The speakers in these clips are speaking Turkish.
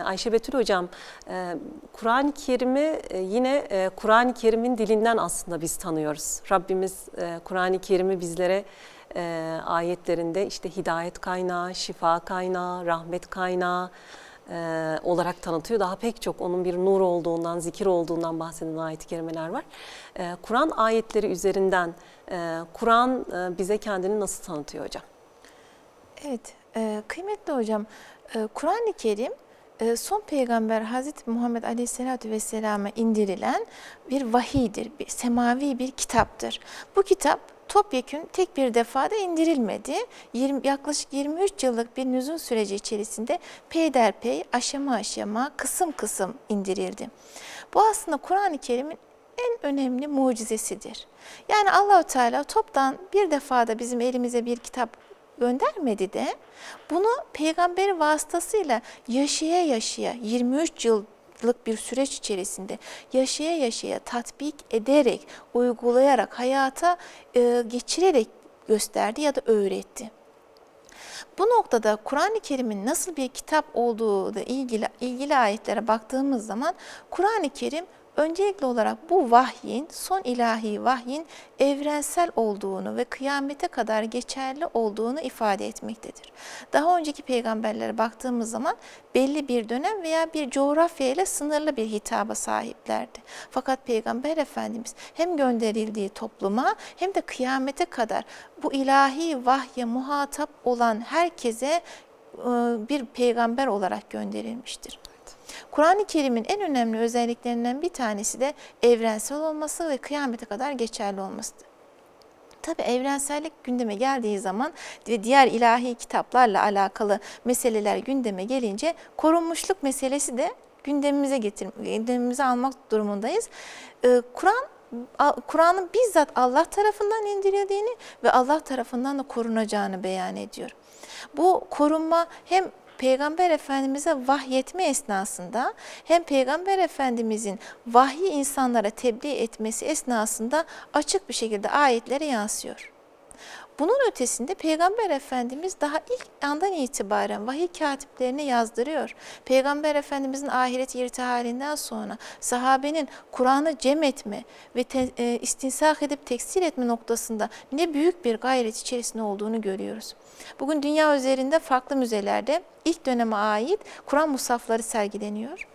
Ayşe Betül Hocam, e, Kur'an-ı Kerim'i e, yine e, Kur'an-ı Kerim'in dilinden aslında biz tanıyoruz. Rabbimiz Kur'an-ı Kerim'i bizlere ayetlerinde işte hidayet kaynağı, şifa kaynağı, rahmet kaynağı olarak tanıtıyor. Daha pek çok onun bir nur olduğundan, zikir olduğundan bahseden ayet-i kerimeler var. Kur'an ayetleri üzerinden Kur'an bize kendini nasıl tanıtıyor hocam? Evet, kıymetli hocam, Kur'an-ı Kerim son peygamber Hazreti Muhammed Aleyhisselatü Vesselam'a indirilen bir vahiydir, bir semavi bir kitaptır. Bu kitap topyekün tek bir defada indirilmedi. 20, yaklaşık 23 yıllık bir nüzul süreci içerisinde peyderpey, aşama aşama, kısım kısım indirildi. Bu aslında Kur'an-ı Kerim'in en önemli mucizesidir. Yani Allahu Teala toptan bir defada bizim elimize bir kitap göndermedi de bunu peygamber vasıtasıyla yaşaya yaşaya 23 yıllık bir süreç içerisinde yaşaya yaşaya tatbik ederek, uygulayarak, hayata e, geçirerek gösterdi ya da öğretti. Bu noktada Kur'an-ı Kerim'in nasıl bir kitap olduğu da ilgili ilgili ayetlere baktığımız zaman Kur'an-ı Kerim öncelikli olarak bu vahyin, son ilahi vahyin evrensel olduğunu ve kıyamete kadar geçerli olduğunu ifade etmektedir. Daha önceki peygamberlere baktığımız zaman belli bir dönem veya bir coğrafya ile sınırlı bir hitaba sahiplerdi. Fakat Peygamber Efendimiz hem gönderildiği topluma hem de kıyamete kadar bu ilahi vahye muhatap olan herkese bir peygamber olarak gönderilmiştir. Kur'an-ı Kerim'in en önemli özelliklerinden bir tanesi de evrensel olması ve kıyamete kadar geçerli olmasıdır. Tabi evrensellik gündeme geldiği zaman ve diğer ilahi kitaplarla alakalı meseleler gündeme gelince korunmuşluk meselesi de gündemimize getir, gündemimize almak durumundayız. Ee, Kur'an Kur'an'ın bizzat Allah tarafından indirildiğini ve Allah tarafından da korunacağını beyan ediyor. Bu korunma hem Peygamber Efendimiz'e vahyetme esnasında hem Peygamber Efendimiz'in vahyi insanlara tebliğ etmesi esnasında açık bir şekilde ayetlere yansıyor. Bunun ötesinde Peygamber Efendimiz daha ilk andan itibaren vahiy katiplerine yazdırıyor. Peygamber Efendimizin ahiret irtihalinden sonra sahabenin Kur'an'ı cem etme ve te, e, istinsak edip tekstil etme noktasında ne büyük bir gayret içerisinde olduğunu görüyoruz. Bugün dünya üzerinde farklı müzelerde ilk döneme ait Kur'an musafları sergileniyor.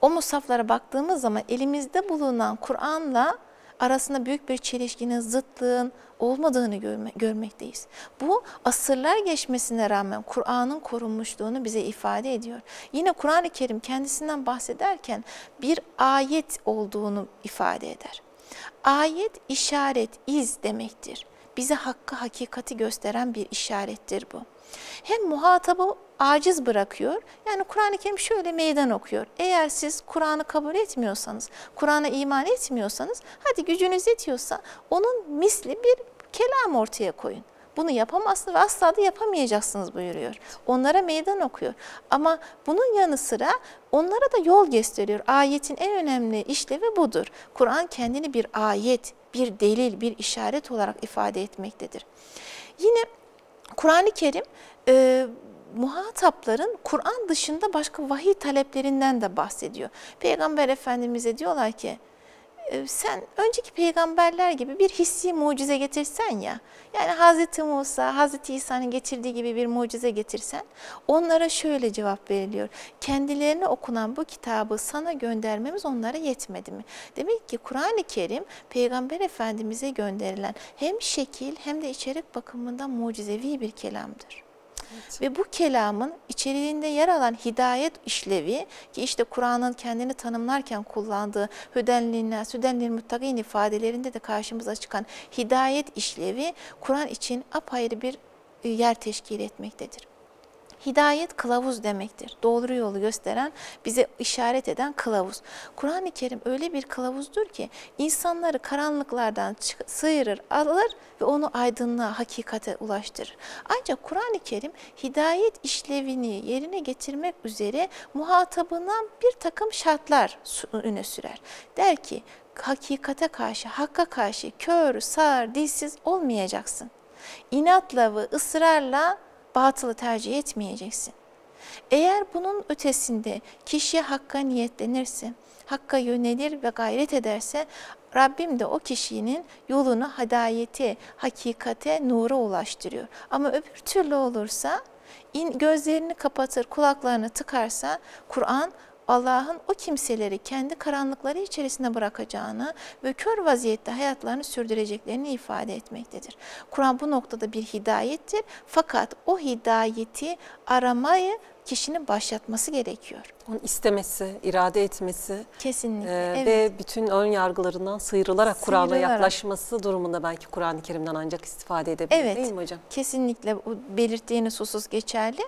O musaflara baktığımız zaman elimizde bulunan Kur'an'la arasında büyük bir çelişkinin, zıtlığın olmadığını görme, görmekteyiz. Bu asırlar geçmesine rağmen Kur'an'ın korunmuşluğunu bize ifade ediyor. Yine Kur'an-ı Kerim kendisinden bahsederken bir ayet olduğunu ifade eder. Ayet, işaret, iz demektir. Bize hakkı, hakikati gösteren bir işarettir bu. Hem muhatabı aciz bırakıyor. Yani Kur'an-ı Kerim şöyle meydan okuyor. Eğer siz Kur'an'ı kabul etmiyorsanız, Kur'an'a iman etmiyorsanız, hadi gücünüz yetiyorsa onun misli bir kelam ortaya koyun. Bunu yapamazsınız ve asla da yapamayacaksınız buyuruyor. Onlara meydan okuyor. Ama bunun yanı sıra onlara da yol gösteriyor. Ayetin en önemli işlevi budur. Kur'an kendini bir ayet, bir delil, bir işaret olarak ifade etmektedir. Yine Kur'an-ı Kerim e, muhatapların Kur'an dışında başka vahiy taleplerinden de bahsediyor. Peygamber Efendimiz'e diyorlar ki sen önceki peygamberler gibi bir hissi mucize getirsen ya, yani Hazreti Musa, Hazreti İsa'nın getirdiği gibi bir mucize getirsen, onlara şöyle cevap veriliyor. Kendilerine okunan bu kitabı sana göndermemiz onlara yetmedi mi? Demek ki Kur'an-ı Kerim Peygamber Efendimiz'e gönderilen hem şekil hem de içerik bakımından mucizevi bir kelamdır. Ve bu kelamın içeriğinde yer alan hidayet işlevi ki işte Kur'an'ın kendini tanımlarken kullandığı hüdenlinnâs, hüdenlil muttaqin ifadelerinde de karşımıza çıkan hidayet işlevi Kur'an için apayrı bir e, yer teşkil etmektedir. Hidayet kılavuz demektir. Doğru yolu gösteren, bize işaret eden kılavuz. Kur'an-ı Kerim öyle bir kılavuzdur ki insanları karanlıklardan sıyırır, alır ve onu aydınlığa, hakikate ulaştırır. Ancak Kur'an-ı Kerim hidayet işlevini yerine getirmek üzere muhatabına bir takım şartlar öne sürer. Der ki hakikate karşı, hakka karşı kör, sağır, dilsiz olmayacaksın. İnatla ve ısrarla batılı tercih etmeyeceksin. Eğer bunun ötesinde kişiye hakka niyetlenirse, hakka yönelir ve gayret ederse Rabbim de o kişinin yolunu hadayete, hakikate, nura ulaştırıyor. Ama öbür türlü olursa in, gözlerini kapatır, kulaklarını tıkarsa Kur'an Allah'ın o kimseleri kendi karanlıkları içerisine bırakacağını ve kör vaziyette hayatlarını sürdüreceklerini ifade etmektedir. Kur'an bu noktada bir hidayettir. Fakat o hidayeti aramayı kişinin başlatması gerekiyor. Onun istemesi, irade etmesi Kesinlikle. e, evet. ve bütün ön yargılarından sıyrılarak Kur'an'a Sıyrılarak. yaklaşması durumunda belki Kur'an-ı Kerim'den ancak istifade edebilir Evet. değil mi hocam? Kesinlikle belirttiğiniz husus geçerli.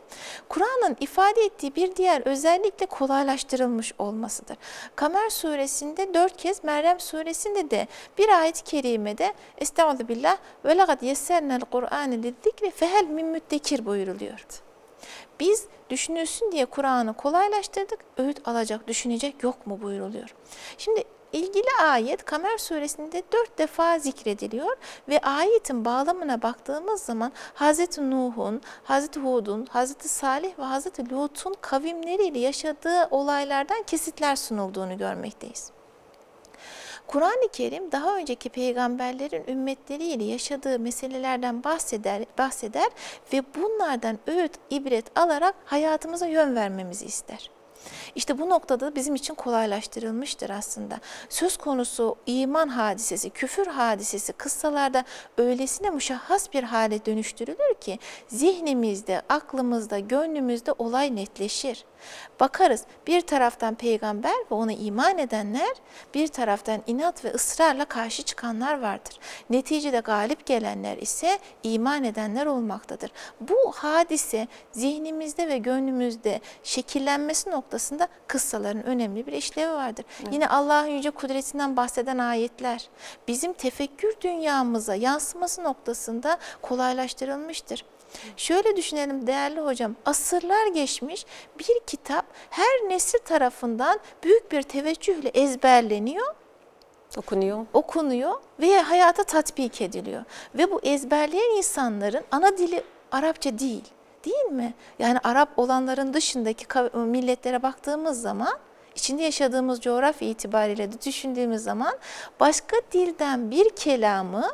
Kur'an'ın ifade ettiği bir diğer özellikle kolaylaştırılmış olmasıdır. Kamer suresinde dört kez, Meryem suresinde de bir ayet-i kerimede Estağfirullah ve laqad yessernel Kur'ane lizzikri fehel min müddekir buyuruluyor. Biz düşünülsün diye Kur'an'ı kolaylaştırdık, öğüt alacak, düşünecek yok mu buyuruluyor. Şimdi ilgili ayet Kamer suresinde dört defa zikrediliyor ve ayetin bağlamına baktığımız zaman Hz. Nuh'un, Hz. Hud'un, Hz. Salih ve Hz. Lut'un kavimleriyle yaşadığı olaylardan kesitler sunulduğunu görmekteyiz. Kur'an-ı Kerim daha önceki peygamberlerin ümmetleriyle yaşadığı meselelerden bahseder, bahseder ve bunlardan öğüt, ibret alarak hayatımıza yön vermemizi ister. İşte bu noktada bizim için kolaylaştırılmıştır aslında. Söz konusu iman hadisesi, küfür hadisesi kıssalarda öylesine muşahhas bir hale dönüştürülür ki zihnimizde, aklımızda, gönlümüzde olay netleşir. Bakarız bir taraftan peygamber ve ona iman edenler, bir taraftan inat ve ısrarla karşı çıkanlar vardır. Neticede galip gelenler ise iman edenler olmaktadır. Bu hadise zihnimizde ve gönlümüzde şekillenmesi noktasında kıssaların önemli bir işlevi vardır. Yine Allah'ın yüce kudretinden bahseden ayetler bizim tefekkür dünyamıza yansıması noktasında kolaylaştırılmıştır. Şöyle düşünelim değerli hocam, asırlar geçmiş bir kitap her nesil tarafından büyük bir teveccühle ezberleniyor, Okunuyor. okunuyor ve hayata tatbik ediliyor. Ve bu ezberleyen insanların ana dili Arapça değil, değil mi? Yani Arap olanların dışındaki kav- milletlere baktığımız zaman içinde yaşadığımız coğrafya itibariyle de düşündüğümüz zaman başka dilden bir kelamı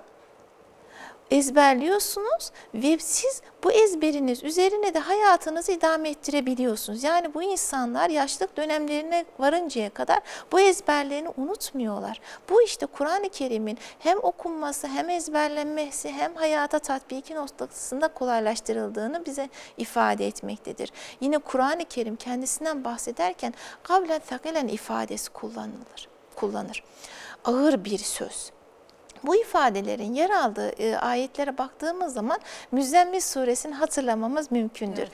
ezberliyorsunuz ve siz bu ezberiniz üzerine de hayatınızı idame ettirebiliyorsunuz. Yani bu insanlar yaşlılık dönemlerine varıncaya kadar bu ezberlerini unutmuyorlar. Bu işte Kur'an-ı Kerim'in hem okunması hem ezberlenmesi hem hayata tatbiki noktasında kolaylaştırıldığını bize ifade etmektedir. Yine Kur'an-ı Kerim kendisinden bahsederken kavlen thakelen ifadesi kullanılır. kullanır. Ağır bir söz. Bu ifadelerin yer aldığı e, ayetlere baktığımız zaman Müzzemmil suresini hatırlamamız mümkündür.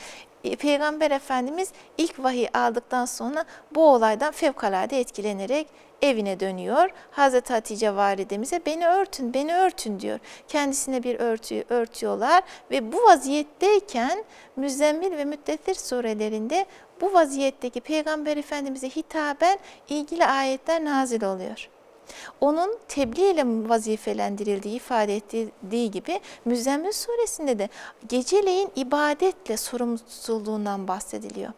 E, Peygamber Efendimiz ilk vahiy aldıktan sonra bu olaydan fevkalade etkilenerek evine dönüyor. Hazreti Hatice validemize beni örtün, beni örtün diyor. Kendisine bir örtüyü örtüyorlar ve bu vaziyetteyken Müzzemmil ve Müddessir surelerinde bu vaziyetteki Peygamber Efendimiz'e hitaben ilgili ayetler nazil oluyor onun tebliğ ile vazifelendirildiği ifade ettiği gibi Müzzemmil suresinde de geceleyin ibadetle sorumlu tutulduğundan bahsediliyor.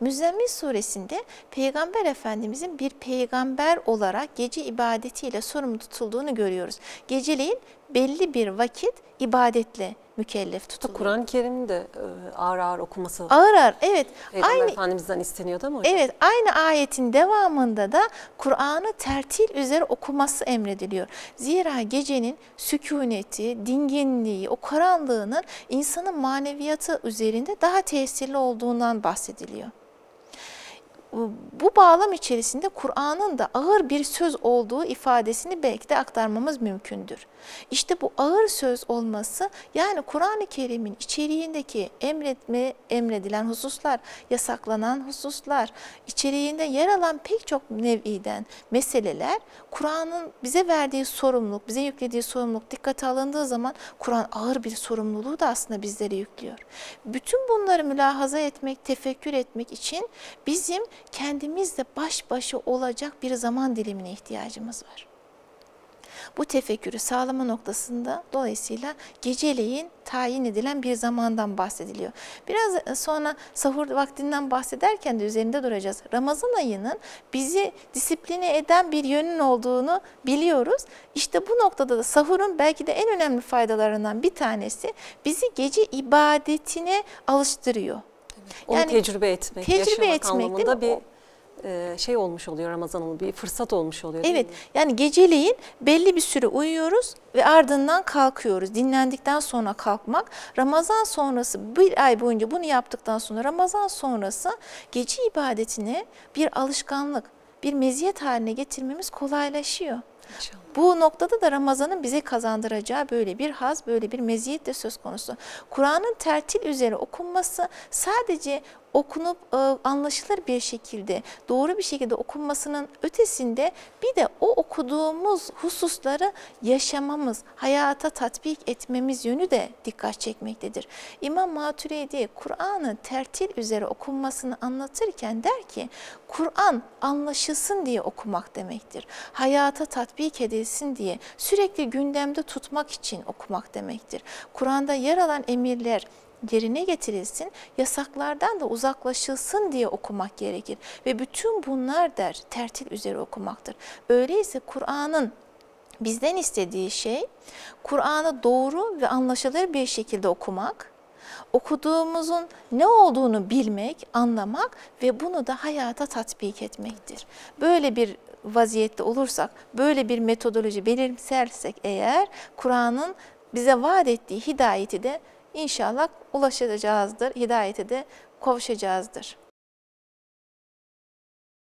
Müzzemmil suresinde Peygamber Efendimizin bir peygamber olarak gece ibadetiyle sorumlu tutulduğunu görüyoruz. Geceleyin belli bir vakit ibadetle mükellef tutuluyor. Kur'an-ı Kerim'in de e, ağır ağır okuması Ağır ağır evet. Peygamber Aynı Efendimiz'den isteniyor değil mi hocam? Evet, aynı ayetin devamında da Kur'an'ı tertil üzere okuması emrediliyor. Zira gecenin sükuneti, dinginliği, o karanlığının insanın maneviyatı üzerinde daha tesirli olduğundan bahsediliyor. Bu bağlam içerisinde Kur'an'ın da ağır bir söz olduğu ifadesini belki de aktarmamız mümkündür. İşte bu ağır söz olması yani Kur'an-ı Kerim'in içeriğindeki emretme, emredilen hususlar, yasaklanan hususlar, içeriğinde yer alan pek çok nev'iden meseleler Kur'an'ın bize verdiği sorumluluk, bize yüklediği sorumluluk dikkate alındığı zaman Kur'an ağır bir sorumluluğu da aslında bizlere yüklüyor. Bütün bunları mülahaza etmek, tefekkür etmek için bizim kendimizle baş başa olacak bir zaman dilimine ihtiyacımız var. Bu tefekkürü sağlama noktasında dolayısıyla geceleyin tayin edilen bir zamandan bahsediliyor. Biraz sonra sahur vaktinden bahsederken de üzerinde duracağız. Ramazan ayının bizi disipline eden bir yönün olduğunu biliyoruz. İşte bu noktada da sahurun belki de en önemli faydalarından bir tanesi bizi gece ibadetine alıştırıyor. Onu Yani tecrübe etmek, tecrübe yaşamak etmek, anlamında bir e, şey olmuş oluyor Ramazan'ın bir fırsat olmuş oluyor Evet yani geceleyin belli bir süre uyuyoruz ve ardından kalkıyoruz. Dinlendikten sonra kalkmak. Ramazan sonrası bir ay boyunca bunu yaptıktan sonra Ramazan sonrası gece ibadetini bir alışkanlık, bir meziyet haline getirmemiz kolaylaşıyor. İnşallah. Bu noktada da Ramazan'ın bize kazandıracağı böyle bir haz, böyle bir meziyet de söz konusu. Kur'an'ın tertil üzere okunması sadece okunup e, anlaşılır bir şekilde, doğru bir şekilde okunmasının ötesinde bir de o okuduğumuz hususları yaşamamız, hayata tatbik etmemiz yönü de dikkat çekmektedir. İmam Maturidi Kur'an'ın tertil üzere okunmasını anlatırken der ki, Kur'an anlaşılsın diye okumak demektir. Hayata tatbik edilsin diye sürekli gündemde tutmak için okumak demektir. Kur'an'da yer alan emirler yerine getirilsin, yasaklardan da uzaklaşılsın diye okumak gerekir. Ve bütün bunlar der tertil üzere okumaktır. Öyleyse Kur'an'ın bizden istediği şey Kur'an'ı doğru ve anlaşılır bir şekilde okumak, okuduğumuzun ne olduğunu bilmek, anlamak ve bunu da hayata tatbik etmektir. Böyle bir vaziyette olursak, böyle bir metodoloji belirsersek eğer Kur'an'ın bize vaat ettiği hidayeti de inşallah ulaşacağızdır, hidayete de kavuşacağızdır.